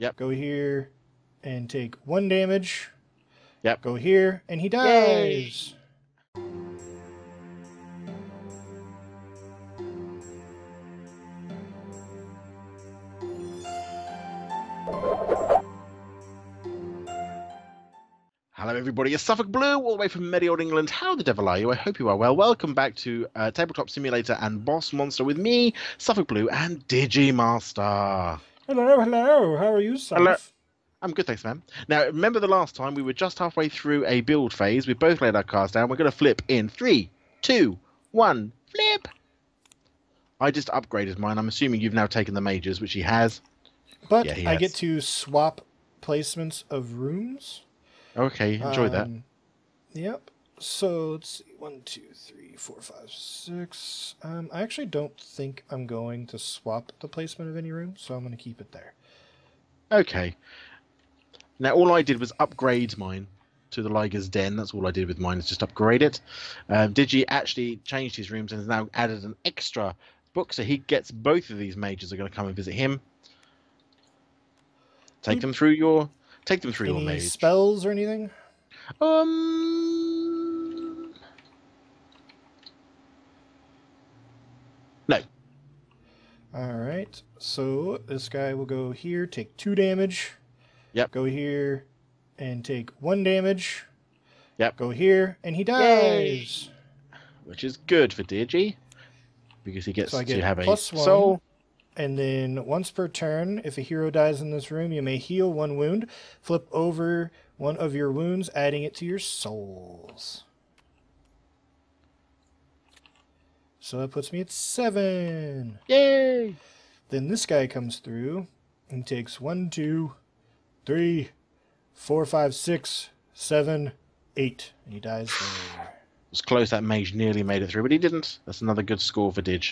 Yep. Go here and take one damage. Yep. Go here and he dies. Hello, everybody. It's Suffolk Blue, all the way from Merry Old England. How the devil are you? I hope you are well. Welcome back to uh, Tabletop Simulator and Boss Monster with me, Suffolk Blue, and Digimazter. Hello, hello. How are you? Hello. I'm good, thanks, man. Now, remember the last time we were just halfway through a build phase. We both laid our cards down. We're going to flip in three, two, one, flip. I just upgraded mine. I'm assuming you've now taken the majors, which he has. But Yeah, he I has. get to swap placements of rooms. Okay, enjoy that. Um, Yep. So let's see. One, two, three, four, five, six. Um, I actually don't think I'm going to swap the placement of any room, so I'm going to keep it there. Okay. Now, all I did was upgrade mine to the Liger's Den. That's all I did with mine, is just upgrade it. Um, Digi actually changed his rooms and has now added an extra book, so he gets both of these mages are going to come and visit him. Take Hmm. them through your. Take them through your Any mage. spells or anything? Um. No. All right. So this guy will go here, take two damage. Yep. Go here and take one damage. Yep. Go here and he Yay. dies. Which is good for Digi. Because he gets So to have a one. soul. And then once per turn, if a hero dies in this room, you may heal one wound. Flip over one of your wounds, adding it to your souls. So that puts me at seven. Yay! Then this guy comes through and takes one, two, three, four, five, six, seven, eight. And he dies there. It was close. That mage nearly made it through, but he didn't. That's another good score for Dig.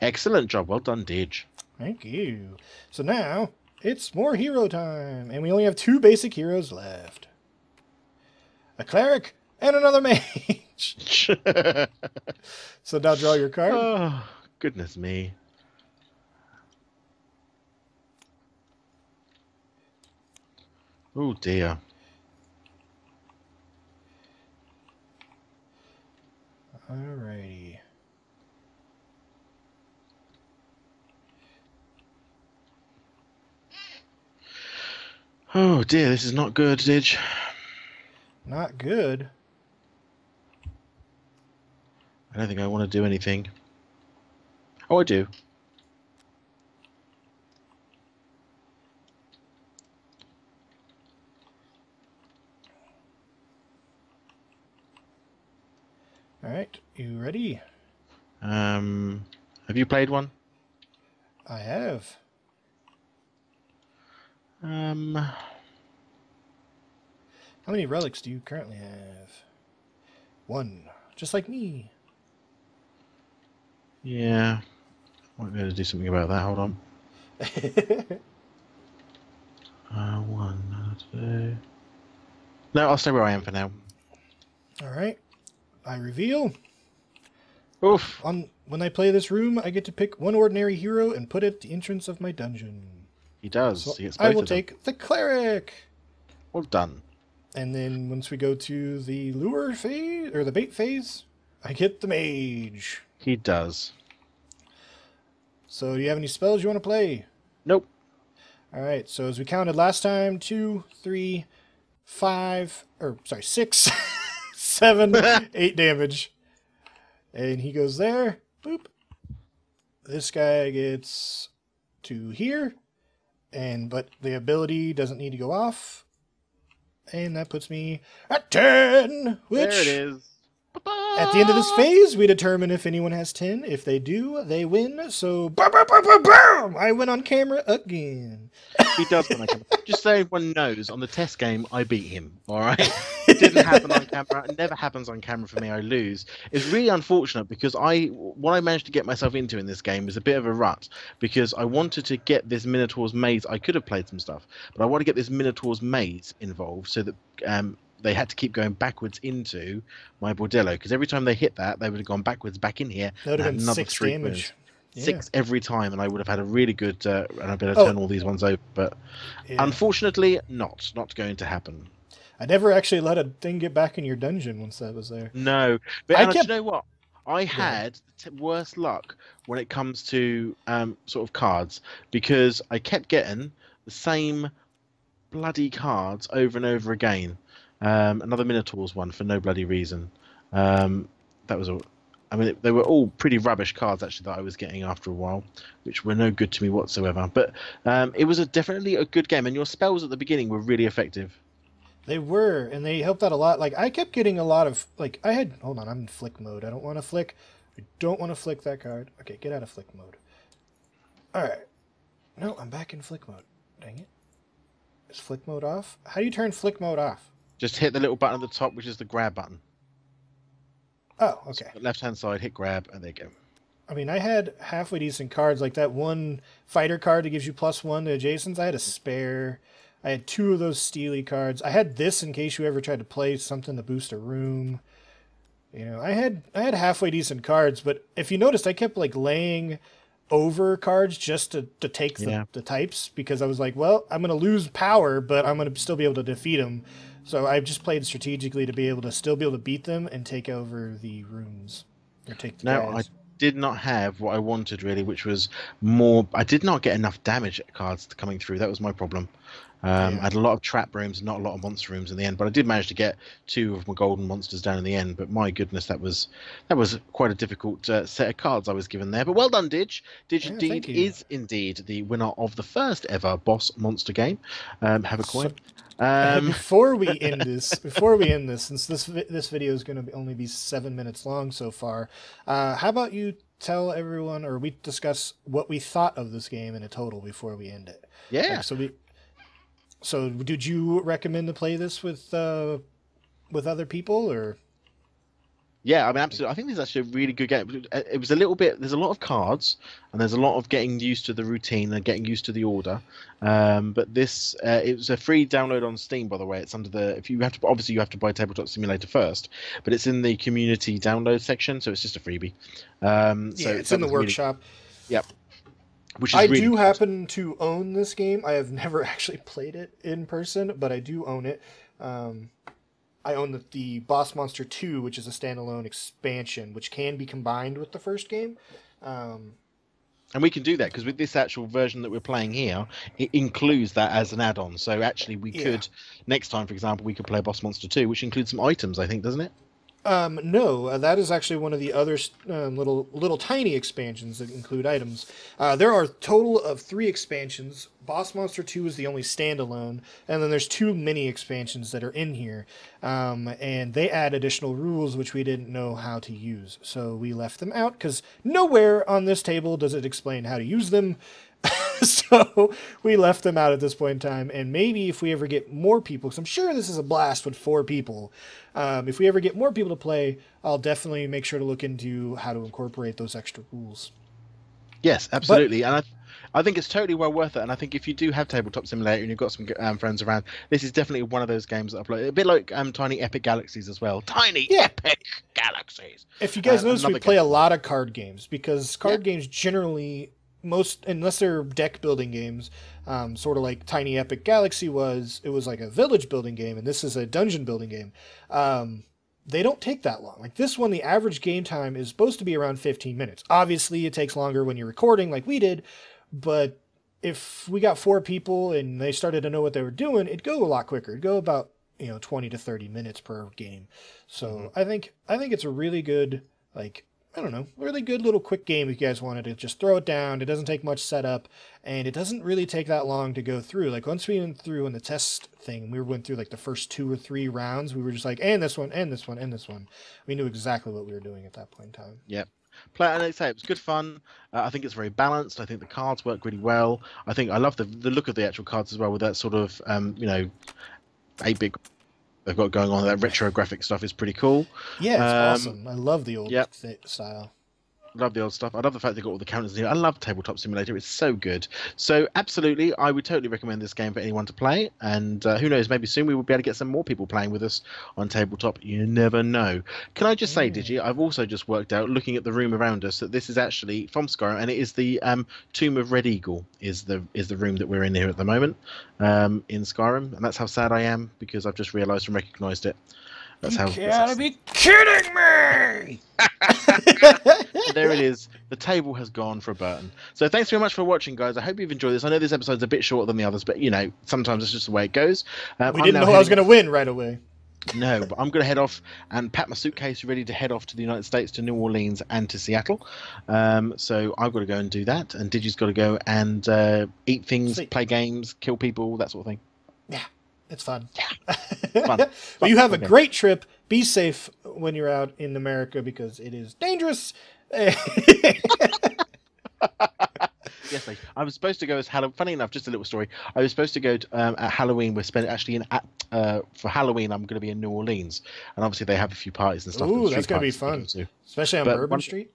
Excellent job. Well done, Dig. Thank you. So now it's more hero time, and we only have two basic heroes left a cleric and another mage. so now draw your card. oh, goodness me. Oh dear. Alrighty. Oh dear, this is not good, Dig. Not good. I don't think I want to do anything. Oh, I do. Alright, you ready? Um, have you played one? I have. Um, How many relics do you currently have? One. Just like me. Yeah. Might be able to do something about that. Hold on. Uh, one, two. No, I'll stay where I am for now. Alright. I reveal. Oof. On when I play this room, I get to pick one ordinary hero and put it at the entrance of my dungeon. He does. So he I will take the cleric. Well done. And then once we go to the lure phase or the bait phase, I get the mage. He does. So do you have any spells you want to play? Nope. All right. So as we counted last time, two, three, five, or sorry, six, seven, eight damage. And he goes there. Boop. This guy gets to here, and but the ability doesn't need to go off. And that puts me at ten. Which there it is. At the end of this phase, we determine if anyone has 10. If they do, they win. So, boom, boom, boom, boom, boom! I win on camera again. He does when I come. Just so everyone knows, on the test game, I beat him. All right. It didn't happen on camera. It never happens on camera for me. I lose. It's really unfortunate because I what I managed to get myself into in this game is a bit of a rut because I wanted to get this Minotaur's maze. I could have played some stuff, but I want to get this Minotaur's maze involved so that um, they had to keep going backwards into my bordello because every time they hit that, they would have gone backwards back in here. That would have been another 6 three damage. wounds. six every time, and I would have had a really good uh, and I'd be able to Oh. turn all these ones over. But Yeah. unfortunately, not not going to happen. I never actually let a thing get back in your dungeon once that was there. No, but I kept- you know what? I had t- worse luck when it comes to um, sort of cards because I kept getting the same bloody cards over and over again. Um, another Minotaurs one for no bloody reason. Um, that was a. I mean, they were all pretty rubbish cards actually that I was getting after a while, which were no good to me whatsoever. But um, it was a definitely a good game, and your spells at the beginning were really effective. They were, and they helped out a lot. Like I kept getting a lot of like I had. Hold on, I'm in flick mode. I don't want to flick. I don't want to flick that card. Okay, get out of flick mode. All right. No, I'm back in flick mode. Dang it. Is flick mode off? How do you turn flick mode off? Just hit the little button at the top, which is the grab button. Oh, okay. Left hand side, hit grab, and there you go. I mean, I had halfway decent cards, like that one fighter card that gives you plus one to adjacents. I had a mm-hmm. spare. I had two of those steely cards. I had this in case you ever tried to play something to boost a room. You know, I had I had halfway decent cards, but if you noticed, I kept like laying over cards just to, to take the, Yeah. the types because I was like, well, I'm gonna lose power, but I'm gonna still be able to defeat them. So I've just played strategically to be able to still be able to beat them and take over the rooms or take the No, I did not have what I wanted really, which was more. I did not get enough damage cards coming through. That was my problem. Um, Yeah. I had a lot of trap rooms, not a lot of monster rooms in the end, but I did manage to get two of my golden monsters down in the end. But my goodness, that was that was quite a difficult uh, set of cards I was given there. But well done, Dig. Dig Yeah, indeed is indeed the winner of the first ever boss monster game. Um, have a coin. Uh, Um, before we end this, before we end this, since this this video is going to only be seven minutes long so far, uh, how about you tell everyone, or we discuss what we thought of this game in a total before we end it? yeah. Like, so we, so did you recommend to play this with uh, with other people, or Yeah, I mean, absolutely. I think this is actually a really good game. It was a little bit. There's a lot of cards, and there's a lot of getting used to the routine and getting used to the order. Um, but this, uh, it was a free download on Steam, by the way. It's under the. If you have to, obviously you have to buy Tabletop Simulator first, but it's in the community download section, so it's just a freebie. Um, so yeah, it's in the workshop. really- workshop. Which is I really do good. happen to own this game. I have never actually played it in person, but I do own it. Um, I own the, the Boss Monster 2, which is a standalone expansion, which can be combined with the first game. Um, And we can do that because with this actual version that we're playing here, it includes that as an add-on. So actually, we Yeah. could next time, for example, we could play Boss Monster 2, which includes some items, I think, doesn't it? Um, no, uh, that is actually one of the other um, little little tiny expansions that include items. Uh, there are total of three expansions. Boss Monster Two is the only standalone, and then there's two mini expansions that are in here, um, and they add additional rules which we didn't know how to use, so we left them out because nowhere on this table does it explain how to use them. so we left them out at this point in time, and maybe if we ever get more people, because I'm sure this is a blast with four people. Um, if we ever get more people to play, I'll definitely make sure to look into how to incorporate those extra rules. Yes, absolutely, and I, I think it's totally well worth it. And I think if you do have Tabletop Simulator and you've got some um, friends around, this is definitely one of those games that I play. A bit like um, Tiny Epic Galaxies as well. Tiny Yeah. Epic Galaxies. If you guys Uh, notice, we play game. a lot of card games because card games generally most unless they're deck building games, um, sort of like Tiny Epic Galaxy was. It was like a village building game, and this is a dungeon building game. Um, they don't take that long. Like this one, the average game time is supposed to be around 15 minutes. Obviously, it takes longer when you're recording, like we did, but if we got four people and they started to know what they were doing, it'd go a lot quicker. It'd go about you know 20 to 30 minutes per game. So Mhm. I think I think it's a really good like I don't know, really good little quick game if you guys wanted to just throw it down. It doesn't take much setup, and it doesn't really take that long to go through. Like once we went through in the test thing, we went through like the first two or three rounds. We were just like, and this one, and this one, and this one. We knew exactly what we were doing at that point in time. Play and I say it was good fun. Uh, I think it's very balanced. I think the cards work really well. I think I love the the look of the actual cards as well with that sort of um, you know, eight bit they've got going on. That retro graphic stuff is pretty cool. Yeah, it's Um, awesome. I love the old yep. style. Love the old stuff. I love the fact they got all the counters in here. I love Tabletop Simulator. It's so good. So absolutely, I would totally recommend this game for anyone to play. And uh, who knows, maybe soon we will be able to get some more people playing with us on tabletop. You never know. Can I just say, Mm. Digi, I've also just worked out, looking at the room around us, that this is actually from Skyrim, and it is the um, Tomb of Red Eagle. Is the is the room that we're in here at the moment um, in Skyrim, and that's how sad I am because I've just realised and recognised it. That's you how. gotta be kidding me! there it is. The table has gone for Burton. So thanks very much for watching, guys. I hope you've enjoyed this. I know this episode's a bit shorter than the others, but you know sometimes it's just the way it goes. Um, we I'm didn't now know I was gonna win right away. No, but I'm going to head off and pack my suitcase, ready to head off to the United States, to New Orleans, and to Seattle. Um, so I've got to go and do that, and Digi's got to go and uh, eat things, Sweet. play games, kill people, that sort of thing. It's fun. Yeah. Fun. but you have a great trip. Be safe when you're out in America because it is dangerous. Yes, I, I was supposed to go as Halloween. Funny enough, just a little story. I was supposed to go to, um, at Halloween. We're spending actually in at, uh, for Halloween. I'm going to be in New Orleans, and obviously they have a few parties and stuff. Ooh, that's be parties to go fun. Especially on But Bourbon one- Street.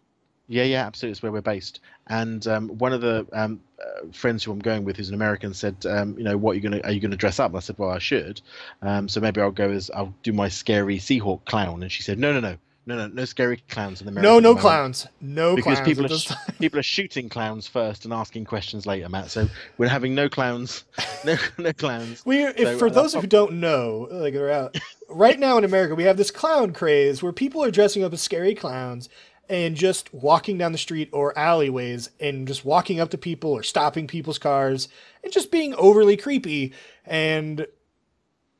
Yeah, yeah, absolutely. It's where we're based. And um, one of the um, uh, friends who I'm going with, who's an American, said, um, "You know, what are you gonna are you gonna dress up?" And I said, "Well, I should. Um, so maybe I'll go as I'll do my scary Seahawk clown." And she said, "No, no, no, no, no, no scary clowns in America." No, no clowns. No Because clowns. people are people are shooting clowns first and asking questions later, Matt. So we're having no clowns, no no clowns. We, if, So, for uh, those who don't know, like they're out right now in America, we have this clown craze where people are dressing up as scary clowns and just walking down the street or alleyways and just walking up to people or stopping people's cars and just being overly creepy. And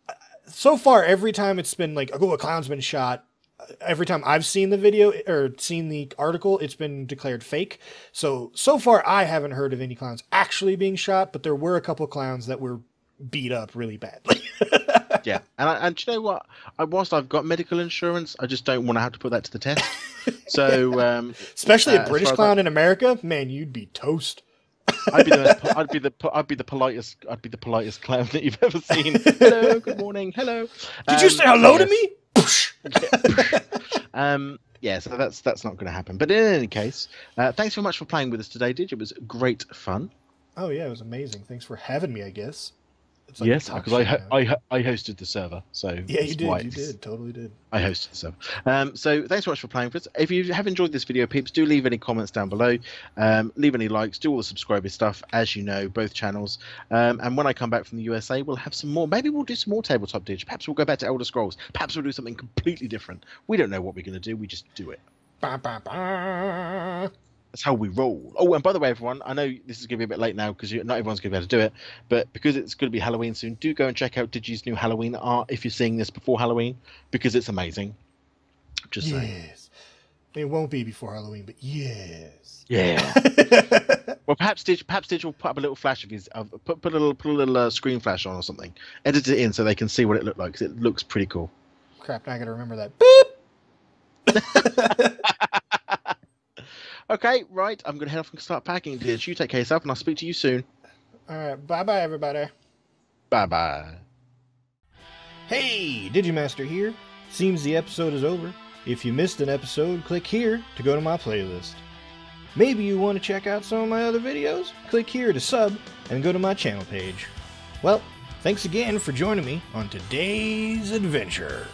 uh, so far, every time it's been like, oh, a clown's been shot. Every time I've seen the video or seen the article, it's been declared fake. So so far, I haven't heard of any clowns actually being shot, but there were a couple clowns that were beat up really badly. Yeah, and I, and do you know what? I, whilst I've got medical insurance, I just don't want to have to put that to the test. So um, Especially Uh, a British far as clown in America, man, you'd be toast. I'd be the I'd be the I'd be the politest I'd be the politest clown that you've ever seen. Hello, good morning, hello. Did you Um, say hello to yes. me? Um, yeah, so that's that's not going to happen. But in any case, uh, thanks so much for playing with us today, Did It was great fun. oh yeah, it was amazing. Thanks for having me. I guess. Like yes, because I, ho- I ho- I hosted the server, so yeah, you did. You did. Totally did. I hosted the server. Um, so thanks so much for playing with us. If you have enjoyed this video, peeps, do leave any comments down below. Um, leave any likes. Do all the subscriber stuff, as you know, both channels. Um, and when I come back from the USA, we'll have some more. Maybe we'll do some more tabletop dig. Perhaps we'll go back to Elder Scrolls. Perhaps we'll do something completely different. We don't know what we're going to do. We just do it. Ba, ba, ba. That's how we roll. Oh, and by the way, everyone, I know this is going to be a bit late now because not everyone's going to be able to do it, but because it's going to be Halloween soon, do go and check out Digi's new Halloween art if you're seeing this before Halloween because it's amazing. Just saying. Yes. It won't be before Halloween, but yes. Yeah. well, perhaps Dig, perhaps Dig will put up a little flash of his, of, put put a little put a little uh, screen flash on or something. Edit it in so they can see what it looked like 'cause it looks pretty cool. Crap, now I gotta remember that. Beep! Okay, right. I'm going to head off and start packing. Dig, you take care of yourself, and I'll speak to you soon. Alright, bye bye, everybody. Bye bye. Hey, Digimazter here. Seems the episode is over. If you missed an episode, click here to go to my playlist. Maybe you want to check out some of my other videos? Click here to sub and go to my channel page. Well, thanks again for joining me on today's adventure.